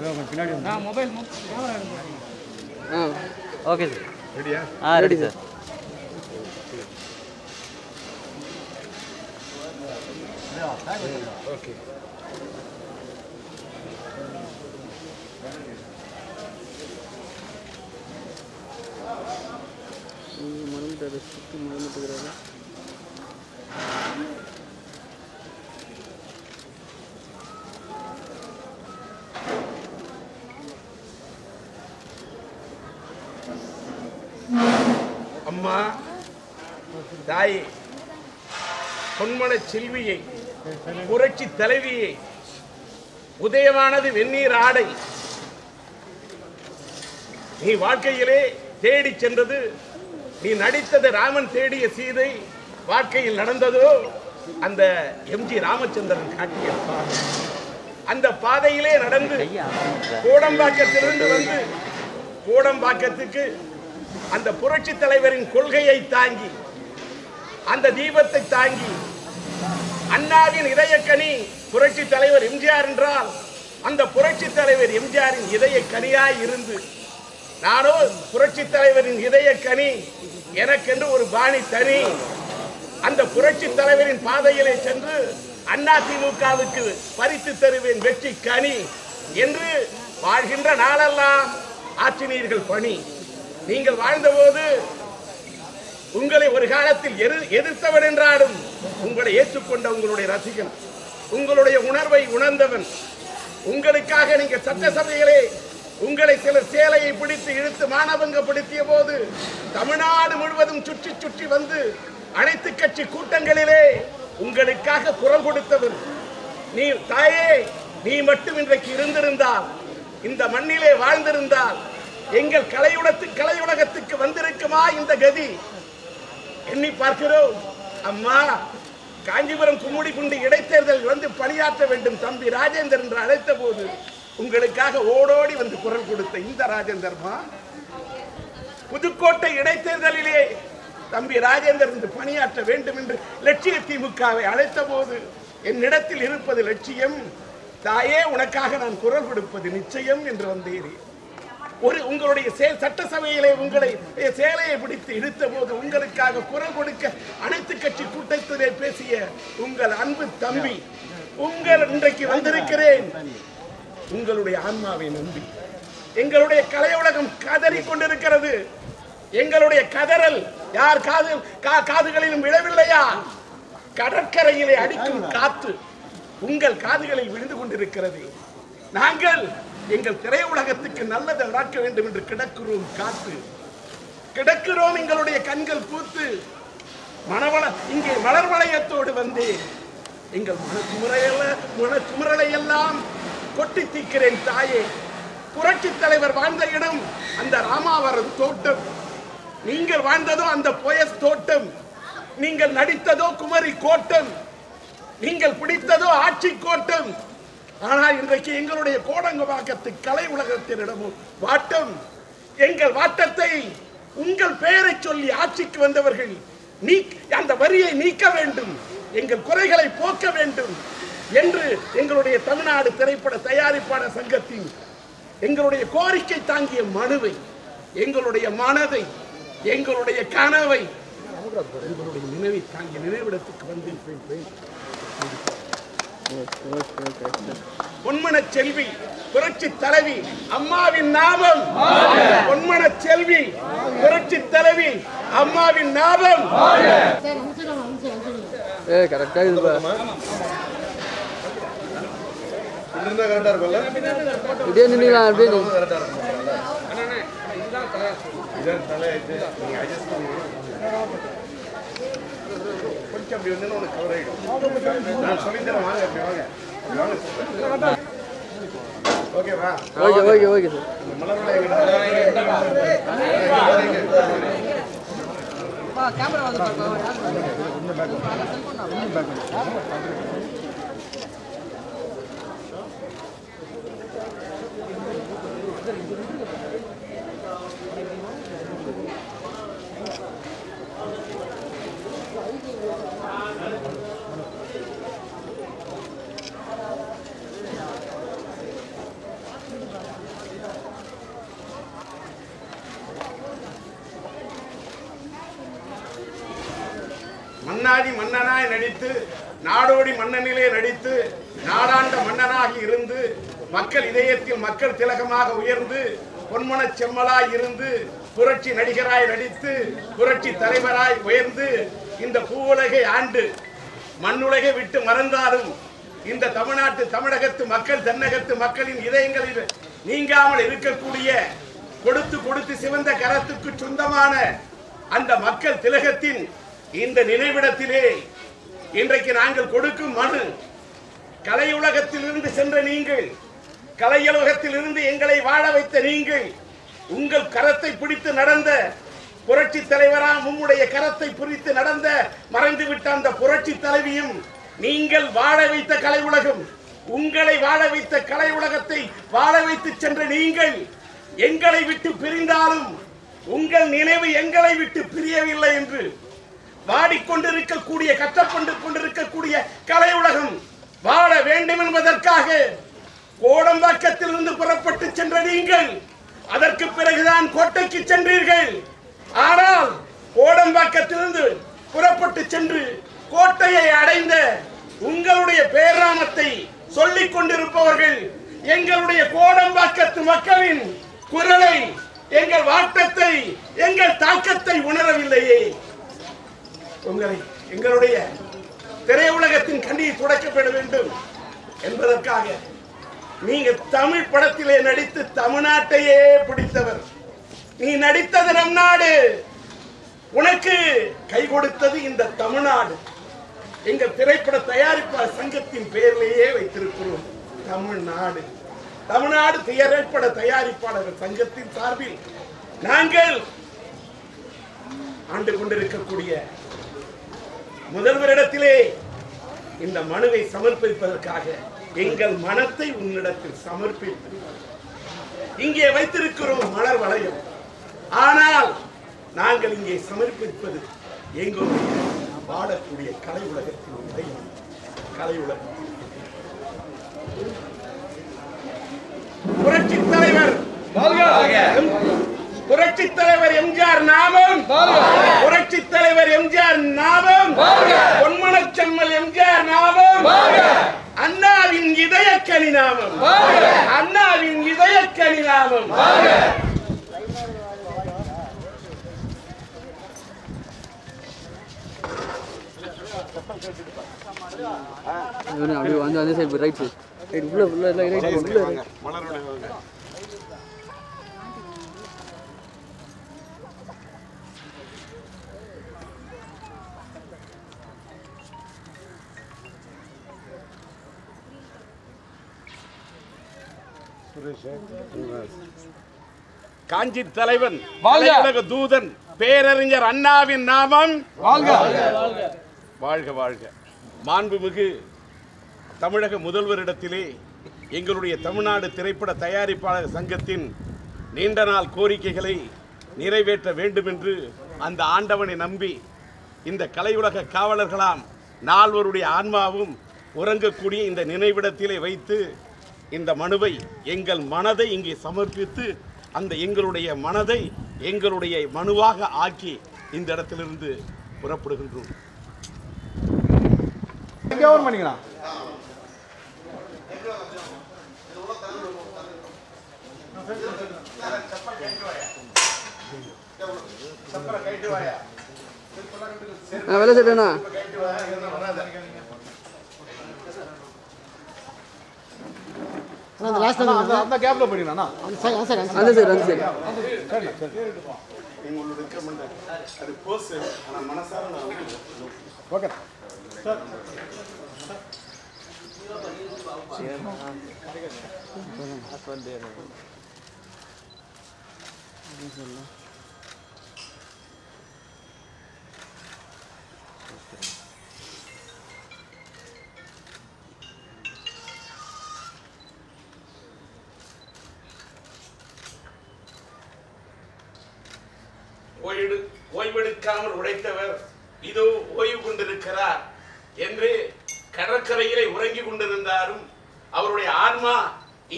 பின்னாடி நான் mobile camera எடுக்கிறேன் ஆ ஓகே சார். ரெடியா? ஆ ரெடி சார். ஓகே. மறந்துட்டாரு சுற்றி மறந்துட்டுக்கிறாரு. தாயை பொன்மன செல்வியை புரட்சி தலைவியை உதயமானது வெந்நீர் ஆடை. நீ வாழ்க்கையிலே தேடி சென்றது நீ நடித்தது ராமன் தேடிய சீதை வாழ்க்கையில் நடந்ததோ அந்த எம்ஜி ராமச்சந்திரன் காட்டிய பாதை. அந்த பாதையிலே நடந்து கோடம்பாக்கத்திலிருந்து வந்து கோடம்பாக்கத்துக்கு அந்த புரட்சி தலைவரின் கொள்கையை தாங்கி அந்த தீபத்தை தாங்கி அண்ணாவின் இதயக்கனி புரட்சி தலைவர் எம்ஜிஆர் என்றால் அந்த புரட்சி தலைவர் எம்ஜிஆரின் இதய கனியாய் இருந்து நானோ புரட்சி தலைவரின் இதய கனி எனக்கென்று ஒரு பாணி தனி. அந்த புரட்சி தலைவரின் பாதையிலே சென்று அண்ணா திமுகவுக்கு பறித்து தருவேன் வெற்றி கனி என்று வாழ்கின்ற நாளெல்லாம் ஆற்றினீர்கள் பணி. நீங்கள் வாழ்ந்தபோது உங்களை ஒரு காலத்தில் எதிர் எதிர்த்தவன் என்றாலும் உங்களை ஏற்றுக்கொண்ட உங்களுடைய ரசிகன் உங்களுடைய உணர்வை உணர்ந்தவன். உங்களுக்காக நீங்க சட்டசபைகளே உங்களை சில சேலையை பிடித்து இழுத்து மானபங்கப்படுத்திய போது தமிழ்நாடு முழுவதும் சுற்றி சுற்றி வந்து அனைத்து கட்சி கூட்டங்களிலே உங்களுக்காக குரல் கொடுத்தவர். நீ தாயே நீ மட்டும் இன்றைக்கு இருந்திருந்தால் இந்த மண்ணிலே வாழ்ந்திருந்தால் எங்கள் கலையுலத்து கலையுலகத்துக்கு வந்திருக்குமா இந்த கதி? எண்ணி பார்க்கிறோம். அம்மா காஞ்சிபுரம் கும்முடி குண்டு இடைத்தேர்தல் வந்து பணியாற்ற வேண்டும் தம்பி ராஜேந்தர் என்று அழைத்த போது உங்களுக்காக ஓடோடி வந்து குரல் கொடுத்த இந்த ராஜேந்தர்மா புதுக்கோட்டை இடைத்தேர்தலிலே தம்பி ராஜேந்தர் என்று பணியாற்ற வேண்டும் என்று லட்சிய திமுகவை அழைத்த போது என்னிடத்தில் இருப்பது லட்சியம் தாயே உனக்காக நான் குரல் கொடுப்பது நிச்சயம் என்று வந்தேன். ஒரு உங்களுடைய சே- சட்டசபையிலே உங்களை சேலையை பிடித்து இழுத்த போது உங்களுக்காக குரல் கொடுக்க அனைத்து கட்சி கூட்டத்திலே பேசிய உங்கள் அன்பு தம்பி உங்கள் இன்றைக்கு வந்திருக்கிறேன். உங்களுடைய ஆன்மாவை நம்பி எங்களுடைய கலையுலகம் கதறி கொண்டிருக்கிறது. எங்களுடைய கதறல் யார் காது கா- காதுகளிலும் விழவில்லையா? கடற்கரையிலே அடிக்கும் காத்து உங்கள் காதுகளில் விழுந்து கொண்டிருக்கிறது. நாங்கள் எங்கள் திரையுலகத்துக்கு நல்லதை நடக்க வேண்டும் என்று கிடக்கிறோம் காத்து. கிடக்கிறோம் எங்களுடைய கண்கள் பூத்து. மனவள இங்கே மலர் வளையத்தோடு வந்து எங்கள் மனக்குமுறையல்ல மனக்குமுறலை எல்லாம் கொட்டி தீக்கிறேன் தாயே. புரட்சி தலைவர் வாழ்ந்த இடம் அந்த ராமாவரம் தோட்டம். நீங்கள் வாழ்ந்ததோ அந்த போயஸ் தோட்டம். நீங்கள் நடித்ததோ குமரி கோட்டம். நீங்கள் பிடித்ததோ ஆட்சி கோட்டம். ஆனால் இன்றைக்கு எங்களுடைய கோடங்கபாக்கத்து கலை உலகத்தினிடமும் வாட்டம். எங்கள் வாட்டத்தை உங்கள் பெயரை சொல்லி ஆட்சிக்கு வந்தவர்கள் நீ அந்த வரியை நீக்க வேண்டும். எங்கள் குறைகளை போக்க வேண்டும். என்று எங்களுடைய தமிழ்நாடு திரைப்பட தயாரிப்பாளர் சங்கத்தின் எங்களுடைய கோரிக்கை தாங்கிய மனுவை எங்களுடைய மனதை எங்களுடைய கனவை எங்களுடைய நினைவை தாங்கிய நினைவிடத்துக்கு வந்திருப்பேன் பொன்மன செல்வி புரட்சி தலைவி அம்மாவின் நாமம் பொன்மன செல்வி புரட்சி தலைவி அம்மாவின் நாமம் ஏ இருந்தா கரெக்டா இருக்கும்ல? இதே அப்படியே கரெக்டா இருக்கும் தலை. நீங்க அட்ஜஸ்ட் கொஞ்சம் அப்படி வந்து உனக்கு கவர் ஆயிடும். நான் சொல்லி தரேன் வாங்க அப்படி வாங்க. ஓகேவா okay okay okay sir camera வந்து பாருங்க மன்னனாய் நடித்து நாடோடி மன்னனிலே நடித்து நாடாண்ட மன்னனாகி இருந்து மக்கள் இதயத்தில் மக்கள் திலகமாக உயர்ந்து பொன்மன செம்மலாய் இருந்து புரட்சி நடிகராய் நடித்து புரட்சி தலைவராய் உயர்ந்து இந்த பூவுலகை ஆண்டு மண்ணுலகை விட்டு மறந்தாலும் இந்த தமிழ்நாட்டு தமிழகத்து மக்கள் தென்னகத்து மக்களின் இதயங்களில் நீங்காமல் இருக்கக்கூடிய கொடுத்து கொடுத்து சிவந்த கரத்துக்கு சொந்தமான அந்த மக்கள் திலகத்தின் இந்த நினைவிடத்திலே இன்றைக்கு நாங்கள் கொடுக்கும் மனு கலையுலகத்திலிருந்து சென்ற நீங்கள் கலையுலகத்திலிருந்து எங்களை வாழ வைத்த நீங்கள் உங்கள் கரத்தை பிடித்து நடந்த புரட்சி தலைவரா உம்முடைய கரத்தை பிடித்து நடந்த மறைந்துவிட்ட அந்த புரட்சி தலைவியும் நீங்கள் வாழ வைத்த கலை உலகம் உங்களை வாழ வைத்த கலை உலகத்தை வாழ வைத்து சென்ற நீங்கள் எங்களை விட்டு பிரிந்தாலும் உங்கள் நினைவு எங்களை விட்டு பிரியவில்லை என்று வாடிக்கொண்டிருக்கக்கூடிய கஷ்டப்பட்டு கொண்டிருக்கக்கூடிய கலை உலகம் வாழ வேண்டும் என்பதற்காக கோடம்பாக்கத்திலிருந்து புறப்பட்டு சென்ற நீங்கள் அதற்கு பிறகுதான் கோட்டைக்கு சென்றீர்கள். ஆனால் கோடம்பாக்கத்திலிருந்து புறப்பட்டு சென்று கோட்டையை அடைந்த உங்களுடைய பேராமத்தை சொல்லிக் கொண்டிருப்பவர்கள் எங்களுடைய கோடம்பாக்கத்து மக்களின் குரலை எங்கள் வாட்டத்தை எங்கள் தாக்கத்தை உணரவில்லையே. உங்களை எங்களுடைய திரையுலகத்தின் கண்ணியை துடைக்கப்பட வேண்டும் என்பதற்காக நீங்க தமிழ் படத்திலே நடித்து தமிழ்நாட்டையே பிடித்தவர். நீ நடித்தது நம் நாடு. உனக்கு கை கொடுத்தது இந்த தமிழ்நாடு. எங்கள் திரைப்பட தயாரிப்பாளர் சங்கத்தின் பெயரிலேயே வைத்திருக்கிறோம். தமிழ்நாடு. தமிழ்நாடு திரைப்பட தயாரிப்பாளர்கள் சங்கத்தின் சார்பில் நாங்கள் ஆண்டு கொண்டிருக்கக்கூடிய முதல்வரிடத்திலே இந்த மனுவை சமர்ப்பிப்பதற்காக எங்கள் மனத்தை உன்னிடத்தில் சமர்ப்பித்து இங்கே வைத்திருக்கிறோம் மலர் வளையம். ஆனால் நாங்கள் இங்கே சமர்ப்பிப்பது எங்களுடைய பாடக்கூடிய கலை உலகத்தின் உதயம் கலை உலகத்தின் புரட்சி தலைவர். புரட்சி தலைவர் எம்ஜிஆர் நாமம். புரட்சி தலைவர் எம்ஜிஆர் நாமம் பொன்மனச்செம்மல் எம்ஜிஆர் நாமம் அண்ணாவின் இதயக்கனி நாமம் அண்ணாவின் இதயக்கனி நாமம் அப்படியே வந்து அந்த சைடு ரைட் சைடு ரைட் உள்ள உள்ள ரைட் ரைட் உள்ள காஞ்சி தலைவன் கலையுலக தூதன் பேரறிஞர் அண்ணாவின் நாமம். வாழ்க. வாழ்க வாழ்க. மாண்புமிகு தமிழக முதல்வரிடத்திலே எங்களுடைய தமிழ்நாடு திரைப்பட தயாரிப்பாளர் சங்கத்தின் நீண்ட நாள் கோரிக்கைகளை நிறைவேற்ற வேண்டும் என்று அந்த ஆண்டவனை நம்பி இந்த கலையுலக காவலர்களாம் நால்வருடைய ஆன்மாவும் உறங்கக்கூடிய இந்த நினைவிடத்திலே வைத்து இந்த மனுவை எங்கள் மனதை இங்கே சமர்ப்பித்து அந்த எங்களுடைய மனதை எங்களுடைய மனுவாக ஆக்கி இந்த இடத்திலிருந்து புறப்படுகின்றோம். பண்ணிக்கலாம்? வெள்ளை சட்டை அண்ணா அந்த லாஸ்ட் அந்த அந்த கேப்ல பண்ணிடலாம்ண்ணா அந்த சைடு அந்த சைடு அது போஸ் ஆனால் மனசார நான் ஓகே ஓய்வெடு ஓய்வெடுக்காமல் உழைத்தவர் இதோ ஓய்வு கொண்டிருக்கிறார். என்று கடற்கரையிலே உறங்கிக் கொண்டிருந்தாலும் அவருடைய ஆன்மா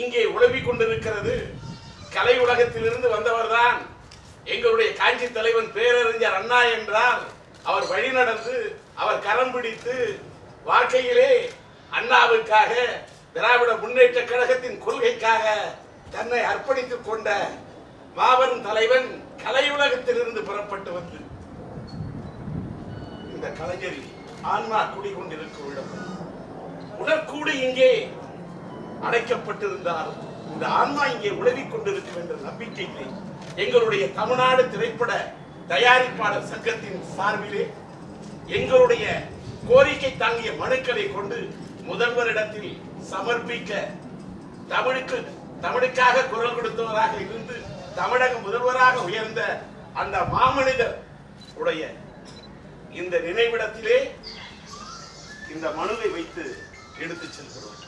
இங்கே உழவிக் கொண்டிருக்கிறது. கலை உலகத்திலிருந்து வந்தவர்தான். எங்களுடைய காஞ்சி தலைவன் பேரறிஞர் அண்ணா என்றால் அவர் வழி நடந்து அவர் கரம் பிடித்து வாழ்க்கையிலே அண்ணாவுக்காக திராவிட முன்னேற்ற கழகத்தின் கொள்கைக்காக தன்னை அர்ப்பணித்துக் கொண்ட மாபெரும் தலைவன் கலையுலகத்திலிருந்து புறப்பட்டு வந்து இந்த கலைஞரில் ஆன்மா குடிகொண்டிருக்கும் இடம் உடற்கூடு இங்கே அடைக்கப்பட்டிருந்தால் இந்த ஆன்மா இங்கே உழவிக் கொண்டிருக்கும் என்ற நம்பிக்கையிலே எங்களுடைய தமிழ்நாடு திரைப்பட தயாரிப்பாளர் சங்கத்தின் சார்பிலே எங்களுடைய கோரிக்கை தாங்கிய மனுக்களை கொண்டு முதல்வரிடத்தில் சமர்ப்பிக்க தமிழுக்கு தமிழுக்காக குரல் கொடுத்தவராக இருந்து தமிழக முதல்வராக உயர்ந்த அந்த மாமனிதர் உடைய இந்த நினைவிடத்திலே இந்த மனுவை வைத்து எடுத்துச் செல்கிறோம்.